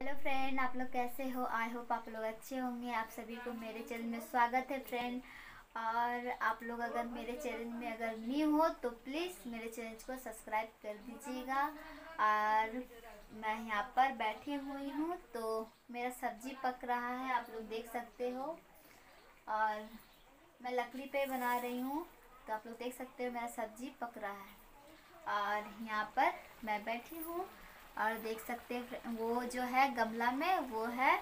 Hello friend आप लोग कैसे हो? आई होप आप लोग अच्छे होंगे। आप सभी को मेरे चैनल में स्वागत है फ्रेंड और आप लोग अगर मेरे चैनल में अगर न्यू हो तो प्लीज़ मेरे चैनल को सब्सक्राइब कर दीजिएगा। और मैं यहाँ पर बैठी हुई हूँ तो मेरा सब्ज़ी पक रहा है, आप लोग देख सकते हो। और मैं लकड़ी पे बना रही हूँ तो आप लोग देख सकते हो मेरा सब्ज़ी पक रहा है। और यहाँ पर मैं बैठी हूँ। और देख सकते हैं वो जो है गमला में, वो है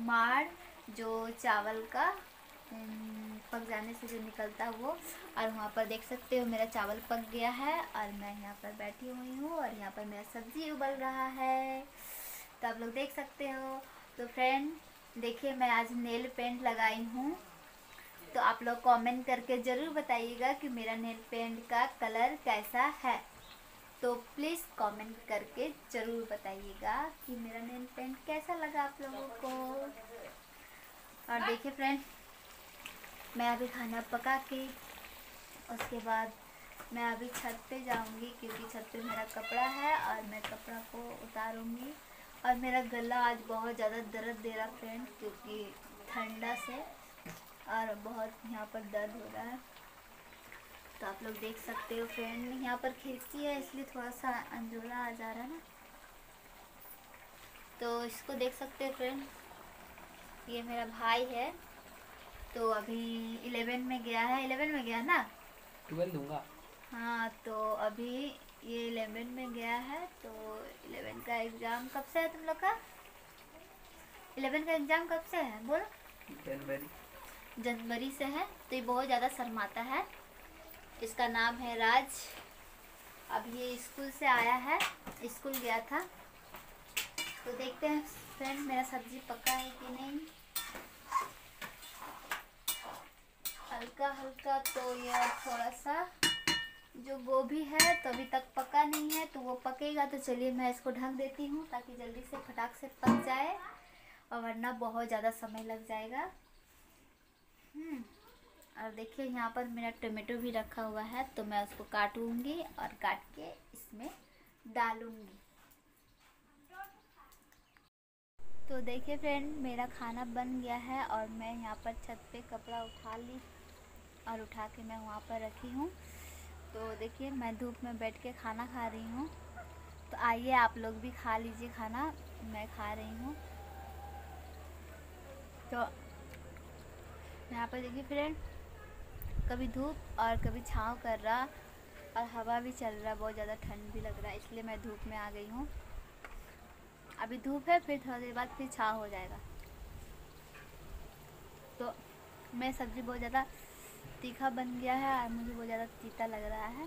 माड़, जो चावल का पक जाने से जो निकलता है वो। और वहाँ पर देख सकते हो मेरा चावल पक गया है और मैं यहाँ पर बैठी हुई हूँ और यहाँ पर मेरा सब्ज़ी उबल रहा है। तो आप लोग देख सकते हो। तो फ्रेंड, देखिए मैं आज नेल पेंट लगाई हूँ। तो आप लोग कमेंट करके ज़रूर बताइएगा कि मेरा नेल पेंट का कलर कैसा है। तो प्लीज़ कमेंट करके ज़रूर बताइएगा कि मेरा नेल पेंट कैसा लगा आप लोगों को। और देखिए फ्रेंड मैं अभी खाना पका के, उसके बाद मैं अभी छत पे जाऊँगी क्योंकि छत पे मेरा कपड़ा है और मैं कपड़ा को उतारूँगी। और मेरा गला आज बहुत ज़्यादा दर्द दे रहा फ्रेंड क्योंकि ठंडा से और बहुत यहाँ पर दर्द हो रहा है। आप लोग देख सकते हो फ्रेंड यहाँ पर खिड़की है इसलिए थोड़ा सा अंजोला आ जा रहा है ना। तो इसको देख सकते हो फ्रेंड ये मेरा भाई है। तो अभी इलेवन में गया है। इलेवन में गया ना? ट्वेल्व दूँगा। हाँ तो अभी ये इलेवन में गया है। तो इलेवन का एग्ज़ाम कब से है तुम लोग का? इलेवन का एग्ज़ाम कब से है? बोलो। जनवरी जनवरी से है। तो ये बहुत ज़्यादा शर्माता है। इसका नाम है राज। अब ये स्कूल से आया है। स्कूल गया था। तो देखते हैं फ्रेंड मेरा सब्ज़ी पका है कि नहीं? हल्का हल्का तो ये थोड़ा सा जो गोभी है तो अभी तक पका नहीं है तो वो पकेगा। तो चलिए मैं इसको ढक देती हूँ, ताकि जल्दी से फटाक से पक जाए, और वरना बहुत ज़्यादा समय लग जाएगा। हम्म। और देखिए, यहाँ पर मेरा टोमेटो भी रखा हुआ है तो मैं उसको काटूँगी और काट के इसमें डालूँगी। तो देखिए फ्रेंड मेरा खाना बन गया है और मैं यहाँ पर छत पे कपड़ा उठा ली और उठा के मैं वहाँ पर रखी हूँ। तो देखिए, मैं धूप में बैठ के खाना खा रही हूँ। तो आइए, आप लोग भी खा लीजिए खाना, मैं खा रही हूँ। तो यहाँ पर देखिए फ्रेंड कभी धूप और कभी छाँव कर रहा और हवा भी चल रहा, बहुत ज़्यादा ठंड भी लग रहा है इसलिए मैं धूप में आ गई हूँ। अभी धूप है, फिर थोड़ी देर बाद फिर छाँव हो जाएगा। तो मैं सब्ज़ी बहुत ज़्यादा तीखा बन गया है और मुझे बहुत ज़्यादा तीता लग रहा है।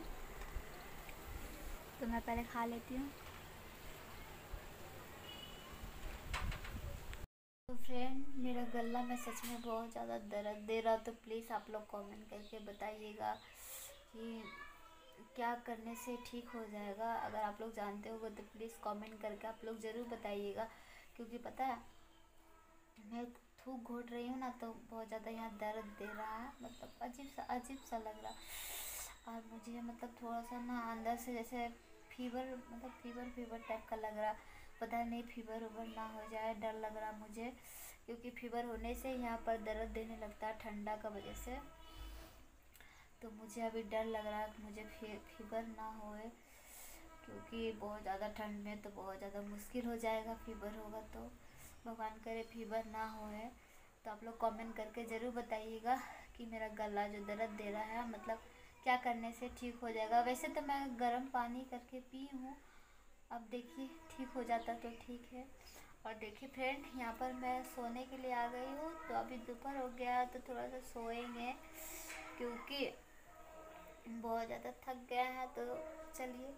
तो मैं पहले खा लेती हूँ। फ्रेंड मेरा गला में सच में बहुत ज़्यादा दर्द दे रहा तो प्लीज़ आप लोग कमेंट करके बताइएगा कि क्या करने से ठीक हो जाएगा। अगर आप लोग जानते हो तो प्लीज़ कमेंट करके आप लोग ज़रूर बताइएगा, क्योंकि पता है, मैं थूक घोट रही हूँ ना तो बहुत ज़्यादा यहाँ दर्द दे रहा है। मतलब अजीब सा अजीब सा लग रहा और मुझे मतलब थोड़ा सा ना अंदर से जैसे फीवर मतलब फीवर फीवर टाइप का लग रहा पता नहीं फीवर उबर ना हो जाए डर लग रहा मुझे क्योंकि फीवर होने से यहाँ पर दर्द देने लगता है ठंडा का वजह से। तो मुझे अभी डर लग रहा है मुझे फ़ी, फीवर ना होए क्योंकि बहुत ज़्यादा ठंड में तो बहुत ज़्यादा मुश्किल हो जाएगा फीवर होगा तो। भगवान करे फीवर ना होए तो आप लोग कमेंट करके ज़रूर बताइएगा कि मेरा गला जो दर्द दे रहा है मतलब क्या करने से ठीक हो जाएगा। वैसे तो मैं गर्म पानी करके पी हूँ अब देखिए, ठीक हो जाता तो ठीक है। और देखिए फ्रेंड यहाँ पर मैं सोने के लिए आ गई हूँ तो अभी दोपहर हो गया तो थोड़ा सा सोएँगे, क्योंकि बहुत ज़्यादा थक गया है तो चलिए,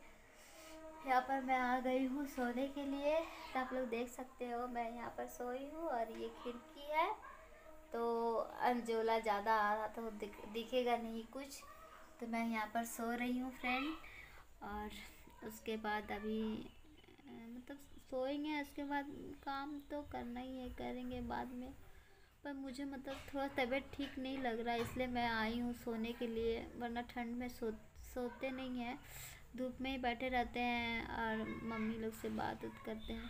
यहाँ पर मैं आ गई हूँ सोने के लिए। तो आप लोग देख सकते हो, मैं यहाँ पर सोई हूँ और ये खिड़की है तो अंजोला ज़्यादा आ रहा तो दिख, दिखेगा नहीं कुछ तो मैं यहाँ पर सो रही हूँ फ्रेंड और उसके बाद अभी मतलब सोएँगे, उसके बाद काम तो करना ही है, करेंगे बाद में। पर मुझे मतलब थोड़ा तबीयत ठीक नहीं लग रहा है इसलिए मैं आई हूँ सोने के लिए, वरना ठंड में सो, सोते नहीं हैं। धूप में ही बैठे रहते हैं और मम्मी लोग से बात उत करते हैं।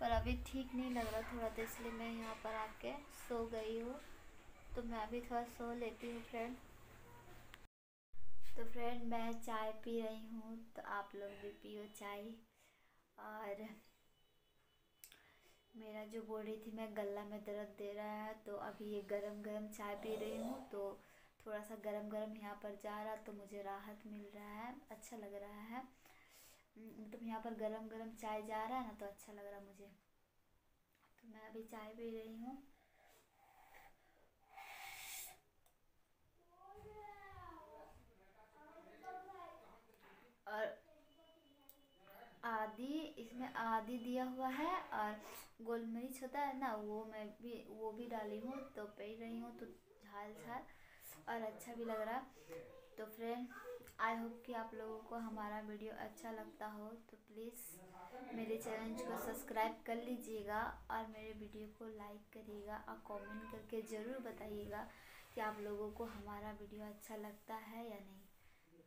पर अभी ठीक नहीं लग रहा थोड़ा तो इसलिए मैं यहाँ पर आके सो गई हूँ। तो मैं अभी थोड़ा सो लेती हूँ फ्रेंड फ्रेंड मैं चाय पी रही हूँ तो आप लोग भी पियो चाय। और मेरा जो बोल रही थी, मैं गला में दर्द दे रहा है तो अभी ये गरम गरम चाय पी रही हूँ तो थोड़ा सा गरम गरम यहाँ पर जा रहा तो मुझे राहत मिल रहा है अच्छा लग रहा है। मतलब यहाँ पर गरम गरम चाय जा रहा है ना तो अच्छा लग रहा मुझे। तो मैं अभी चाय पी रही हूँ और आदि, इसमें आदि दिया हुआ है और गोल मिर्च होता है ना, वो मैं भी, वो भी डाली हूँ तो पी रही हूँ तो झाल झाल और अच्छा भी लग रहा। तो फ्रेंड आई होप कि आप लोगों को हमारा वीडियो अच्छा लगता हो तो प्लीज़ मेरे चैनल को सब्सक्राइब कर लीजिएगा और मेरे वीडियो को लाइक करिएगा और कमेंट करके ज़रूर बताइएगा कि आप लोगों को हमारा वीडियो अच्छा लगता है या नहीं।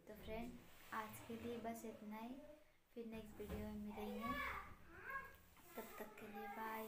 तो फ्रेंड आज के लिए बस इतना ही। फिर नेक्स्ट वीडियो में मिलेंगे। तब तक के लिए बाय